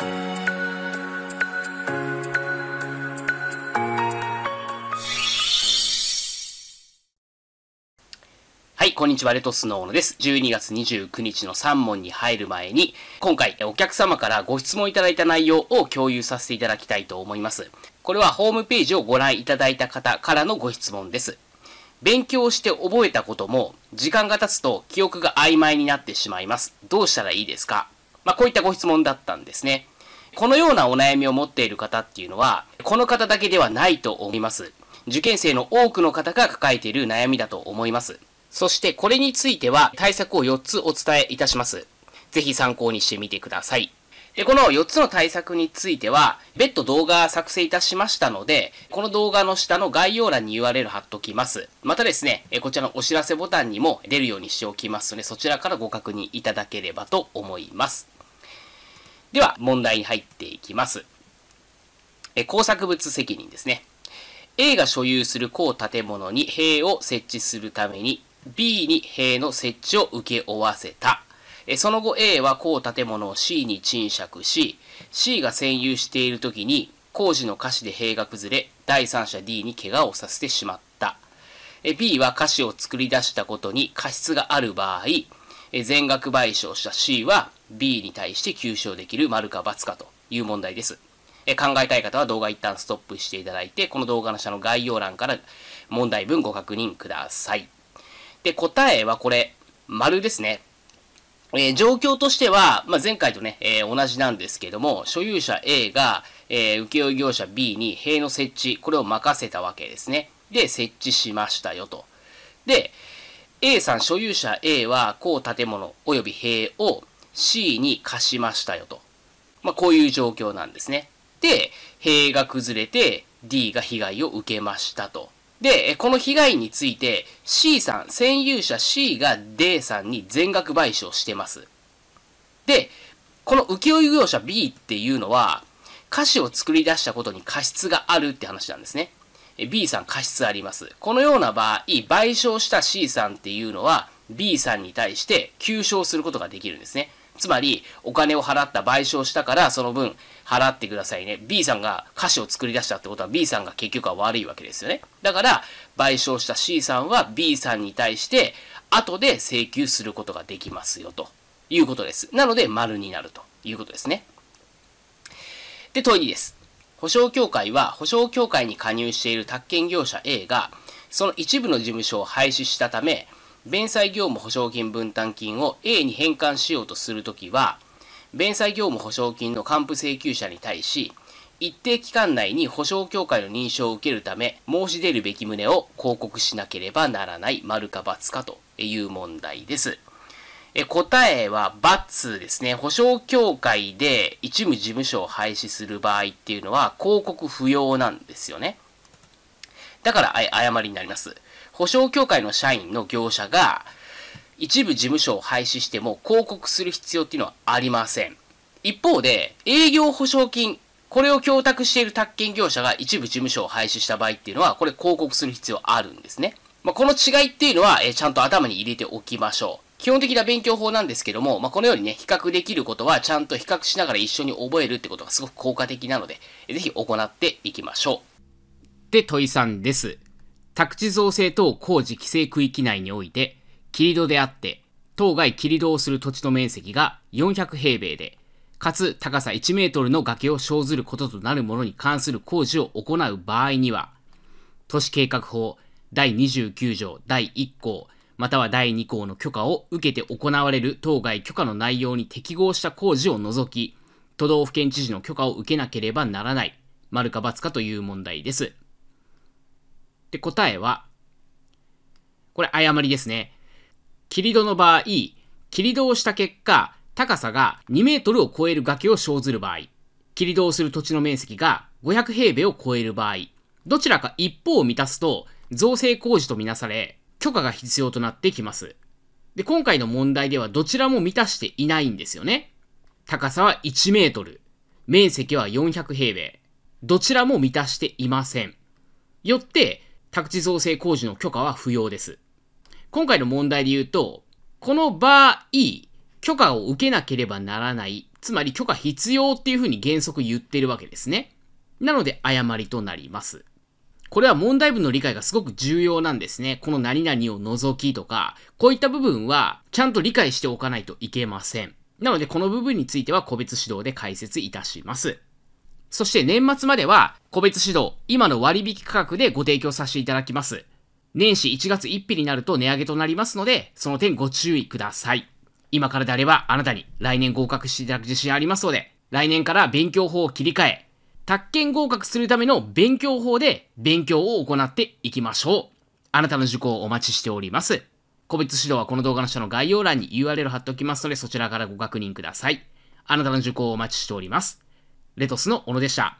はい、こんにちは、レトスノーノです。12月29日の3問に入る前に、今回お客様からご質問いただいた内容を共有させていただきたいと思います。これはホームページをご覧いただいた方からのご質問です。勉強して覚えたことも、時間が経つと記憶が曖昧になってしまいます。どうしたらいいですか？まあ、こういったご質問だったんですね。このようなお悩みを持っている方っていうのは、この方だけではないと思います。受験生の多くの方が抱えている悩みだと思います。そしてこれについては対策を4つお伝えいたします。ぜひ参考にしてみてください。で、この4つの対策については、別途動画作成いたしましたので、この動画の下の概要欄に URL 貼っときます。またですね、こちらのお知らせボタンにも出るようにしておきますので、そちらからご確認いただければと思います。では、問題に入っていきます。え工作物責任ですね。A が所有する高建物に塀を設置するために B に塀の設置を請け負わせた。その後 A は高建物を C に賃借し、C が占有している時に工事の瑕疵で塀が崩れ、第三者 D に怪我をさせてしまった。B は瑕疵を作り出したことに過失がある場合、全額賠償した C は B に対して求償できる丸か×かという問題です。考えたい方は動画一旦ストップしていただいて、この動画の下の概要欄から問題文ご確認ください。で、答えはこれ、丸ですね。えー、状況としては、まあ、前回とね、えー、同じなんですけども、所有者 A が、えー、請負業者 B に塀の設置、これを任せたわけですね。で、設置しましたよと。で、A さん、所有者 A は、こう建物及び塀を C に貸しましたよと。まあ、こういう状況なんですね。で、塀が崩れて D が被害を受けましたと。で、この被害について C さん、占有者 C が D さんに全額賠償してます。で、この請負業者 B っていうのは、歌詞を作り出したことに過失があるって話なんですね。B さん過失あります。このような場合、賠償した C さんっていうのは B さんに対して求償することができるんですね。つまり、お金を払った賠償したから、その分払ってくださいね。B さんが歌詞を作り出したってことは B さんが結局は悪いわけですよね。だから、賠償した C さんは B さんに対して、後で請求することができますよ、ということです。なので、丸になるということですね。で、問い2です。保証協会は、保証協会に加入している宅建業者 A が、その一部の事務所を廃止したため、弁済業務保証金分担金を A に返還しようとするときは、弁済業務保証金の還付請求者に対し、一定期間内に保証協会の認証を受けるため、申し出るべき旨を広告しなければならない、丸か×かという問題です。え答えは×ですね。保証協会で一部事務所を廃止する場合っていうのは広告不要なんですよね。だから誤りになります。保証協会の社員の業者が一部事務所を廃止しても広告する必要っていうのはありません。一方で、営業保証金、これを供託している宅建業者が一部事務所を廃止した場合っていうのは、これ広告する必要あるんですね。まあ、この違いっていうのは、えちゃんと頭に入れておきましょう。基本的な勉強法なんですけども、まあ、このようにね、比較できることはちゃんと比較しながら一緒に覚えるってことがすごく効果的なので、ぜひ行っていきましょう。で、問い3です。宅地造成等工事規制区域内において、切戸であって、当該切戸をする土地の面積が400平米で、かつ高さ1メートルの崖を生ずることとなるものに関する工事を行う場合には、都市計画法第29条第1項または第2項の許可を受けて行われる当該許可の内容に適合した工事を除き、都道府県知事の許可を受けなければならない、丸か×かという問題です。で、答えは、これ誤りですね。切り戸の場合、切り戸をした結果、高さが2メートルを超える崖を生ずる場合、切り戸をする土地の面積が500平米を超える場合、どちらか一方を満たすと、造成工事とみなされ、許可が必要となってきます。で、今回の問題ではどちらも満たしていないんですよね。高さは1メートル、面積は400平米。どちらも満たしていません。よって、宅地造成工事の許可は不要です。今回の問題で言うと、この場合、許可を受けなければならない、つまり許可必要っていうふうに原則言ってるわけですね。なので、誤りとなります。これは問題文の理解がすごく重要なんですね。この何々を除きとか、こういった部分はちゃんと理解しておかないといけません。なので、この部分については個別指導で解説いたします。そして年末までは個別指導、今の割引価格でご提供させていただきます。年始1月1日になると値上げとなりますので、その点ご注意ください。今からであればあなたに来年合格していただく自信ありますので、来年から勉強法を切り替え、宅建合格するための勉強法で勉強を行っていきましょう。あなたの受講をお待ちしております。個別指導はこの動画の下の概要欄に URL 貼っておきますのでそちらからご確認ください。あなたの受講をお待ちしております。レトスの小野でした。